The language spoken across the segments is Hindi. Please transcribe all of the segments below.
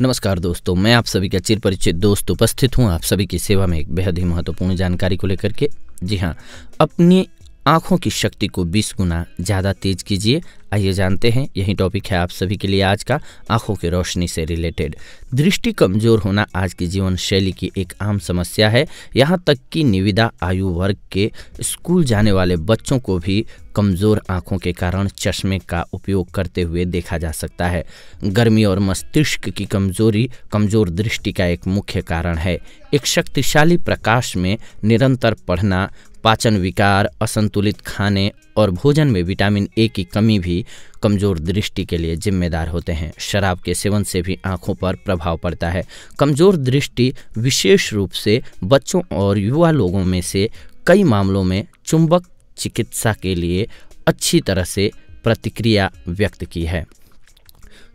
नमस्कार दोस्तों, मैं आप सभी का चिर परिचित दोस्त उपस्थित हूँ, आप सभी की सेवा में एक बेहद ही महत्वपूर्ण जानकारी को लेकर के। जी हाँ अपनी आँखों की शक्ति को 20 गुना ज़्यादा तेज कीजिए आइए जानते हैं, यही टॉपिक है आप सभी के लिए आज का आँखों की रोशनी से रिलेटेड दृष्टि कमज़ोर होना आज की जीवन शैली की एक आम समस्या है। यहाँ तक कि निविदा आयु वर्ग के स्कूल जाने वाले बच्चों को भी कमज़ोर आँखों के कारण चश्मे का उपयोग करते हुए देखा जा सकता है। गर्मी और मस्तिष्क की कमज़ोरी, कमज़ोर दृष्टि का एक मुख्य कारण है। एक शक्तिशाली प्रकाश में निरंतर पढ़ना पाचन विकार, असंतुलित खाने और भोजन में विटामिन ए की कमी भी कमज़ोर दृष्टि के लिए जिम्मेदार होते हैं। शराब के सेवन से भी आँखों पर प्रभाव पड़ता है। कमज़ोर दृष्टि विशेष रूप से बच्चों और युवा लोगों में से कई मामलों में चुंबक चिकित्सा के लिए अच्छी तरह से प्रतिक्रिया व्यक्त की है।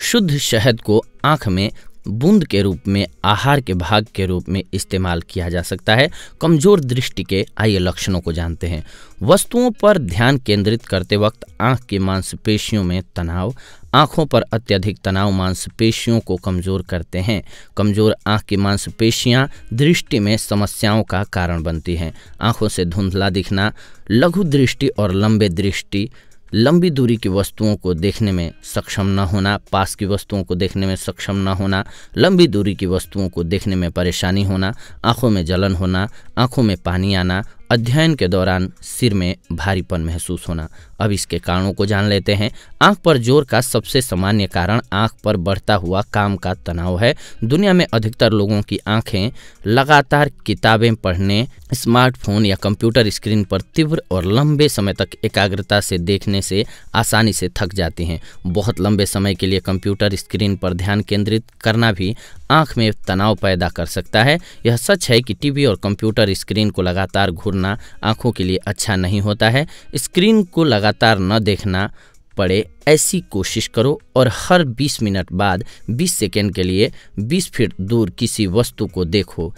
शुद्ध शहद को आँख में बूंद के रूप में, आहार के भाग के रूप में इस्तेमाल किया जा सकता है। कमज़ोर दृष्टि के आइए लक्षणों को जानते हैं। वस्तुओं पर ध्यान केंद्रित करते वक्त आँख की मांसपेशियों में तनाव। आँखों पर अत्यधिक तनाव मांसपेशियों को कमज़ोर करते हैं। कमज़ोर आँख की मांसपेशियाँ दृष्टि में समस्याओं का कारण बनती हैं। आँखों से धुंधला दिखना, लघु दृष्टि और लंबे दृष्टि लंबी दूरी की वस्तुओं को देखने में सक्षम न होना, पास की वस्तुओं को देखने में सक्षम न होना, लंबी दूरी की वस्तुओं को देखने में परेशानी होना, आँखों में जलन होना, आँखों में पानी आना, अध्ययन के दौरान सिर में भारीपन महसूस होना अब इसके कारणों को जान लेते हैं। आँख पर ज़ोर का सबसे सामान्य कारण आँख पर बढ़ता हुआ काम का तनाव है। दुनिया में अधिकतर लोगों की आँखें लगातार किताबें पढ़ने, स्मार्टफ़ोन या कंप्यूटर स्क्रीन पर तीव्र और लंबे समय तक एकाग्रता से देखने से आसानी से थक जाती हैं। बहुत लंबे समय के लिए कंप्यूटर स्क्रीन पर ध्यान केंद्रित करना भी आँख में तनाव पैदा कर सकता है। यह सच है कि टीवी और कंप्यूटर स्क्रीन को लगातार घूरना आँखों के लिए अच्छा नहीं होता है। स्क्रीन को लगातार न देखना पड़े, ऐसी कोशिश करो और हर 20 मिनट बाद 20 सेकेंड के लिए 20 फीट दूर किसी वस्तु को देखो।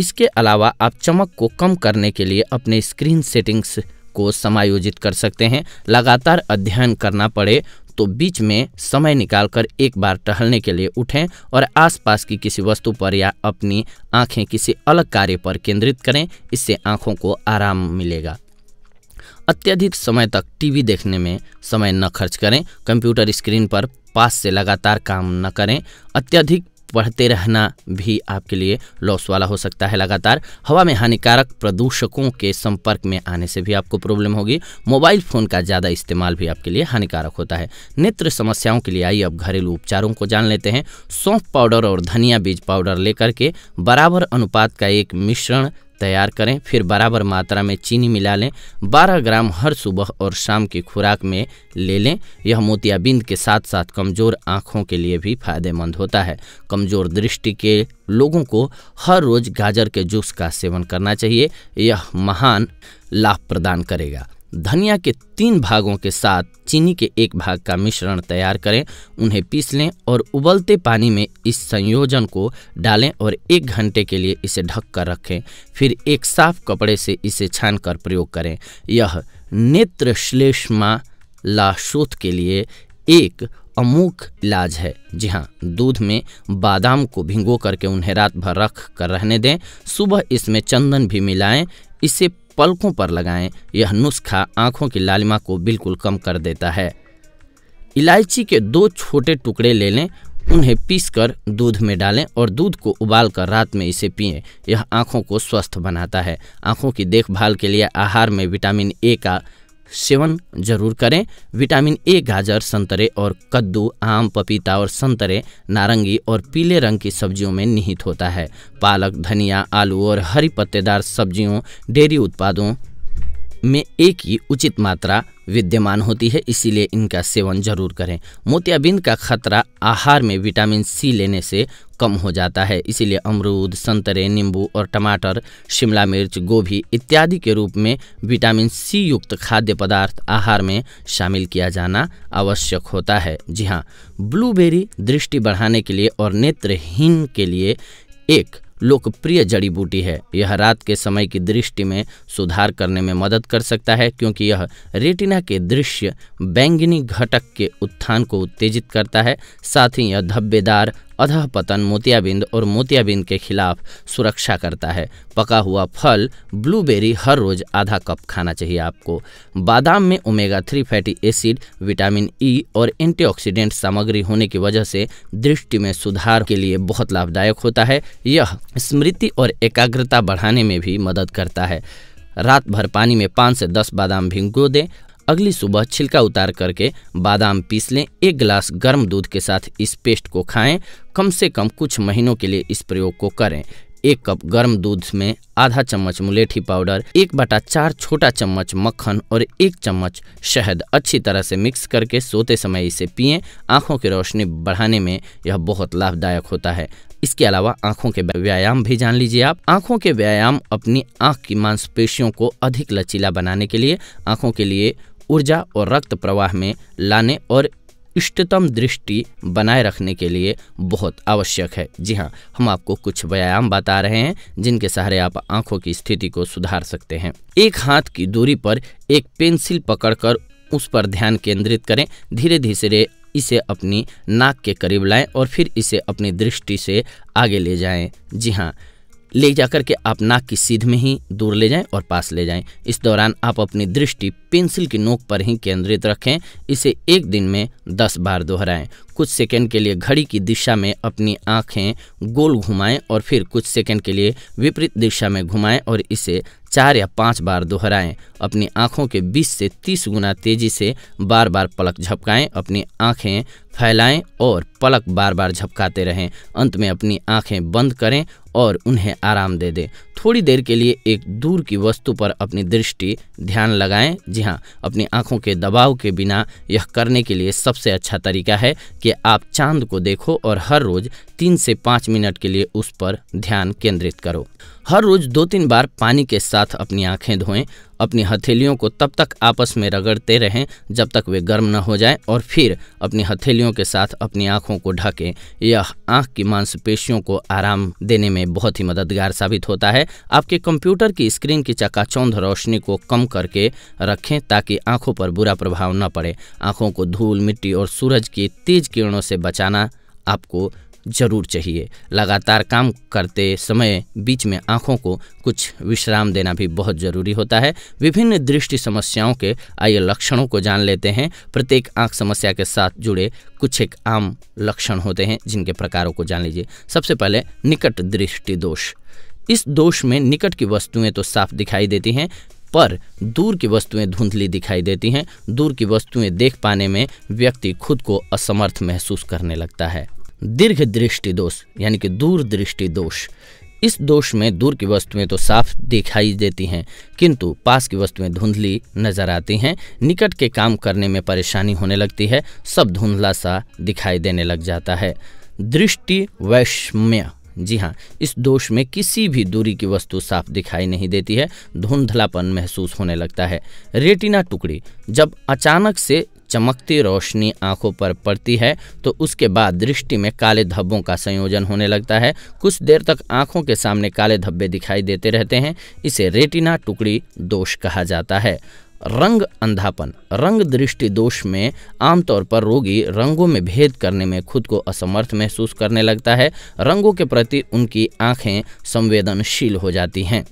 इसके अलावा आप चमक को कम करने के लिए अपने स्क्रीन सेटिंग्स को समायोजित कर सकते हैं। लगातार अध्ययन करना पड़े तो बीच में समय निकालकर एक बार टहलने के लिए उठें और आसपास की किसी वस्तु पर या अपनी आँखें किसी अलग कार्य पर केंद्रित करें। इससे आँखों को आराम मिलेगा। अत्यधिक समय तक टीवी देखने में समय न खर्च करें, कंप्यूटर स्क्रीन पर पास से लगातार काम न करें, अत्यधिक पढ़ते रहना भी आपके लिए लॉस वाला हो सकता है लगातार। हवा में हानिकारक प्रदूषकों के संपर्क में आने से भी आपको प्रॉब्लम होगी। मोबाइल फ़ोन का ज़्यादा इस्तेमाल भी आपके लिए हानिकारक होता है। नेत्र समस्याओं के लिए आइए अब घरेलू उपचारों को जान लेते हैं। सौंफ पाउडर और धनिया बीज पाउडर लेकर के बराबर अनुपात का एक मिश्रण तैयार करें, फिर बराबर मात्रा में चीनी मिला लें। 12 ग्राम हर सुबह और शाम की खुराक में ले लें। यह मोतियाबिंद के साथ साथ कमज़ोर आँखों के लिए भी फ़ायदेमंद होता है। कमज़ोर दृष्टि के लोगों को हर रोज़ गाजर के जूस का सेवन करना चाहिए। यह महान लाभ प्रदान करेगा। धनिया के तीन भागों के साथ चीनी के एक भाग का मिश्रण तैयार करें, उन्हें पीस लें और उबलते पानी में इस संयोजन को डालें और एक घंटे के लिए इसे ढक कर रखें। फिर एक साफ़ कपड़े से इसे छान कर प्रयोग करें। यह नेत्र श्लेष्मा लाशोथ के लिए एक अमूक इलाज है। जी हाँ दूध में बादाम को भिंगो करके उन्हें रात भर रख कर रहने दें। सुबह इसमें चंदन भी मिलाएँ। इसे पलकों पर लगाएँ, यह नुस्खा आँखों की लालिमा को बिल्कुल कम कर देता है। इलायची के दो छोटे टुकड़े ले लें, उन्हें पीसकर दूध में डालें और दूध को उबालकर रात में इसे पिएँ। यह आँखों को स्वस्थ बनाता है। आँखों की देखभाल के लिए आहार में विटामिन ए का सेवन ज़रूर करें। विटामिन ए, गाजर, संतरे और कद्दू, आम, पपीता और संतरे, नारंगी और पीले रंग की सब्जियों में निहित होता है। पालक, धनिया, आलू और हरी पत्तेदार सब्जियों, डेयरी उत्पादों में एक ही उचित मात्रा विद्यमान होती है, इसीलिए इनका सेवन ज़रूर करें। मोतियाबिंद का खतरा आहार में विटामिन सी लेने से कम हो जाता है, इसीलिए अमरूद, संतरे, नींबू और टमाटर, शिमला मिर्च, गोभी इत्यादि के रूप में विटामिन सी युक्त खाद्य पदार्थ आहार में शामिल किया जाना आवश्यक होता है। जी हाँ ब्लूबेरी दृष्टि बढ़ाने के लिए और नेत्रहीन के लिए एक लोकप्रिय जड़ी बूटी है। यह रात के समय की दृष्टि में सुधार करने में मदद कर सकता है, क्योंकि यह रेटिना के दृश्य बैंगनी घटक के उत्थान को उत्तेजित करता है। साथ ही यह धब्बेदार अधः पतन मोतियाबिंद और मोतियाबिंद के खिलाफ सुरक्षा करता है। पका हुआ फल, ब्लूबेरी हर रोज आधा कप खाना चाहिए आपको। बादाम में omega three fatty acid, vitamin E e और एंटीऑक्सीडेंट सामग्री होने की वजह से दृष्टि में सुधार के लिए बहुत लाभदायक होता है। यह स्मृति और एकाग्रता बढ़ाने में भी मदद करता है। रात भर पानी में पाँच से दस बादाम भिंगो दें। अगली सुबह छिलका उतार करके बादाम पीस लें, एक गिलास गर्म दूध के साथ इस पेस्ट को खाएँ। कम से कम कुछ महीनों के लिए इस प्रयोग को करें। एक कप गर्म दूध में आधा चम्मच मुलेठी पाउडर, एक बटा चार छोटा चम्मच मक्खन और एक चम्मच शहद अच्छी तरह से मिक्स करके सोते समय इसे पिएँ। आँखों की रोशनी बढ़ाने में यह बहुत लाभदायक होता है। इसके अलावा आँखों के व्यायाम भी जान लीजिए आप। आँखों के व्यायाम अपनी आँख की मांसपेशियों को अधिक लचीला बनाने के लिए, आँखों के लिए ऊर्जा और रक्त प्रवाह में लाने और इष्टतम दृष्टि बनाए रखने के लिए बहुत आवश्यक है। जी हाँ हम आपको कुछ व्यायाम बता रहे हैं, जिनके सहारे आप आँखों की स्थिति को सुधार सकते हैं। एक हाथ की दूरी पर एक पेंसिल पकड़कर उस पर ध्यान केंद्रित करें। धीरे धीरे इसे अपनी नाक के करीब लाएँ और फिर इसे अपनी दृष्टि से आगे ले जाएँ। जी हाँ ले जाकर के आप नाक की सीध में ही दूर ले जाएँ और पास ले जाएँ। इस दौरान आप अपनी दृष्टि पेंसिल की नोक पर ही केंद्रित रखें। इसे एक दिन में दस बार दोहराएँ। कुछ सेकंड के लिए घड़ी की दिशा में अपनी आँखें गोल घुमाएँ और फिर कुछ सेकंड के लिए विपरीत दिशा में घुमाएँ और इसे चार या पाँच बार दोहराएँ। अपनी आँखों के 20 से 30 गुना तेज़ी से बार बार पलक झपकाएँ। अपनी आँखें फैलाएँ और पलक बार बार झपकाते रहें। अंत में अपनी आँखें बंद करें और उन्हें आराम दे दें। थोड़ी देर के लिए एक दूर की वस्तु पर अपनी दृष्टि ध्यान लगाएँ जी हाँ अपनी आँखों के दबाव के बिना यह करने के लिए सबसे अच्छा तरीका है कि आप चाँद को देखो और हर रोज तीन से पाँच मिनट के लिए उस पर ध्यान केंद्रित करो। हर रोज दो तीन बार पानी के साथ अपनी आँखें धोएँ अपनी हथेलियों को तब तक आपस में रगड़ते रहें जब तक वे गर्म न हो जाएँ और फिर अपनी हथेलियों के साथ अपनी आँखों को ढकें। यह आँख की मांसपेशियों को आराम देने में बहुत ही मददगार साबित होता है। आपके कंप्यूटर की स्क्रीन की चकाचौंध रोशनी को कम करके रखें ताकि आँखों पर बुरा प्रभाव न पड़े। आँखों को धूल, मिट्टी और सूरज की तेज किरणों से बचाना आपको ज़रूर चाहिए। लगातार काम करते समय बीच में आँखों को कुछ विश्राम देना भी बहुत ज़रूरी होता है। विभिन्न दृष्टि समस्याओं के आइए लक्षणों को जान लेते हैं। प्रत्येक आँख समस्या के साथ जुड़े कुछ एक आम लक्षण होते हैं, जिनके प्रकारों को जान लीजिए। सबसे पहले निकट दृष्टि दोष। इस दोष में निकट की वस्तुएँ तो साफ़ दिखाई देती हैं, पर दूर की वस्तुएँ धुंधली दिखाई देती हैं। दूर की वस्तुएँ देख पाने में व्यक्ति खुद को असमर्थ महसूस करने लगता है। दीर्घ दृष्टि दोष, यानी कि दूर दृष्टि दोष। इस दोष में दूर की वस्तुएँ तो साफ़ दिखाई देती हैं, किंतु पास की वस्तुएँ धुंधली नज़र आती हैं, निकट के काम करने में परेशानी होने लगती है, सब धुंधला सा दिखाई देने लग जाता है। दृष्टि वैषम्य। जी हाँ इस दोष में किसी भी दूरी की वस्तु साफ़ दिखाई नहीं देती है, धुंधलापन महसूस होने लगता है। रेटिना टुकड़ी, जब अचानक से चमकती रोशनी आँखों पर पड़ती है तो उसके बाद दृष्टि में काले धब्बों का संयोजन होने लगता है। कुछ देर तक आँखों के सामने काले धब्बे दिखाई देते रहते हैं। इसे रेटिना टुकड़ी दोष कहा जाता है। रंग अंधापन। रंग दृष्टि दोष में आमतौर पर रोगी रंगों में भेद करने में खुद को असमर्थ महसूस करने लगता है। रंगों के प्रति उनकी आँखें संवेदनशील हो जाती हैं।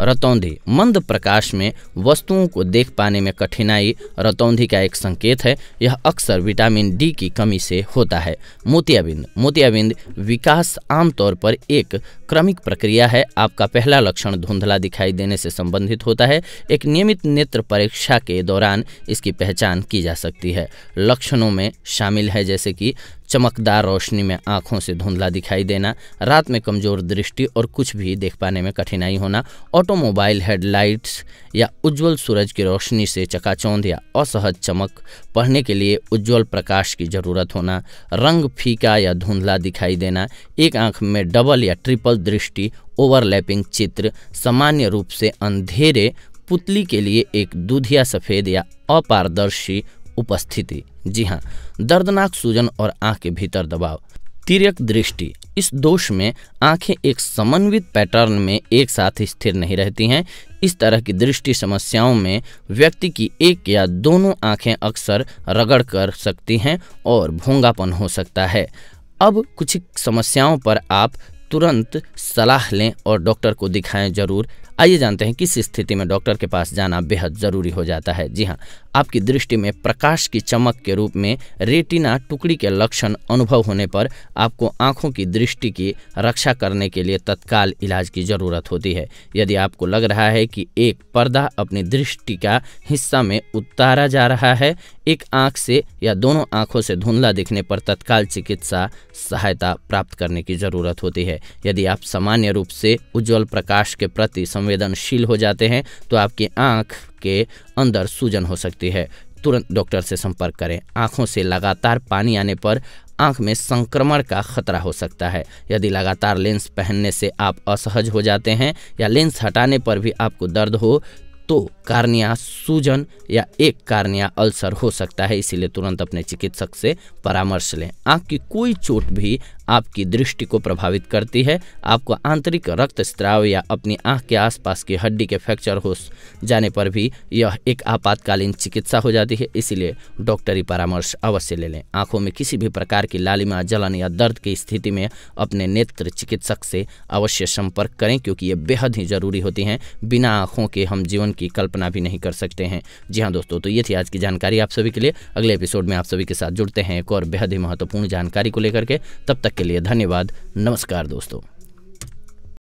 रतौंधी। मंद प्रकाश में वस्तुओं को देख पाने में कठिनाई रतौंधी का एक संकेत है। यह अक्सर विटामिन डी की कमी से होता है। मोतियाबिंद। मोतियाबिंद विकास आमतौर पर एक क्रमिक प्रक्रिया है। आपका पहला लक्षण धुंधला दिखाई देने से संबंधित होता है। एक नियमित नेत्र परीक्षा के दौरान इसकी पहचान की जा सकती है। लक्षणों में शामिल है जैसे कि चमकदार रोशनी में आँखों से धुंधला दिखाई देना, रात में कमज़ोर दृष्टि और कुछ भी देख पाने में कठिनाई होना, ऑटोमोबाइल हेडलाइट्स या उज्जवल सूरज की रोशनी से चकाचौंध या असहज चमक, पढ़ने के लिए उज्जवल प्रकाश की ज़रूरत होना, रंग फीका या धुंधला दिखाई देना, एक आँख में डबल या ट्रिपल दृष्टि, ओवरलैपिंग चित्र, सामान्य रूप से अंधेरे, पुतली के लिए एक दूधिया सफ़ेद या अपारदर्शी उपस्थिति। जी हाँ दर्दनाक सूजन और आँख के भीतर दबाव। तिरक दृष्टि, इस दोष में आँखें एक समन्वित पैटर्न में एक साथ स्थिर नहीं रहती हैं। इस तरह की दृष्टि समस्याओं में व्यक्ति की एक या दोनों आँखें अक्सर रगड़ कर सकती हैं और भोंगापन हो सकता है। अब कुछ समस्याओं पर आप तुरंत सलाह लें और डॉक्टर को दिखाएँ ज़रूर। आइए जानते हैं किस स्थिति में डॉक्टर के पास जाना बेहद ज़रूरी हो जाता है। जी हाँ आपकी दृष्टि में प्रकाश की चमक के रूप में रेटिना टुकड़ी के लक्षण अनुभव होने पर आपको आँखों की दृष्टि की रक्षा करने के लिए तत्काल इलाज की ज़रूरत होती है। यदि आपको लग रहा है कि एक पर्दा अपनी दृष्टि का हिस्सा में उतारा जा रहा है, एक आँख से या दोनों आँखों से धुंधला दिखने पर तत्काल चिकित्सा सहायता प्राप्त करने की ज़रूरत होती है। यदि आप सामान्य रूप से उज्जवल प्रकाश के प्रति संवेदनशील हो जाते हैं तो आपकी आँख के अंदर सूजन हो सकती है। तुरंत डॉक्टर से संपर्क करें। आँखों से लगातार पानी आने पर आँख में संक्रमण का खतरा हो सकता है। यदि लगातार लेंस पहनने से आप असहज हो जाते हैं या लेंस हटाने पर भी आपको दर्द हो तो कार्निया सूजन या एक कार्निया अल्सर हो सकता है, इसीलिए तुरंत अपने चिकित्सक से परामर्श लें। आँख की कोई चोट भी आपकी दृष्टि को प्रभावित करती है। आपको आंतरिक रक्त स्त्राव या अपनी आँख के आसपास की हड्डी के फ्रैक्चर हो जाने पर भी यह एक आपातकालीन चिकित्सा हो जाती है, इसीलिए डॉक्टरी परामर्श अवश्य ले लें। आँखों में किसी भी प्रकार की लालिमा, जलन या दर्द की स्थिति में अपने नेत्र चिकित्सक से अवश्य संपर्क करें, क्योंकि ये बेहद ही ज़रूरी होती हैं। बिना आँखों के हम जीवन की कल्पना भी नहीं कर सकते हैं। जी हाँ दोस्तों तो ये थी आज की जानकारी आप सभी के लिए। अगले एपिसोड में आप सभी के साथ जुड़ते हैं एक और बेहद ही महत्वपूर्ण जानकारी को लेकर के। तब तक के लिए धन्यवाद। नमस्कार दोस्तों।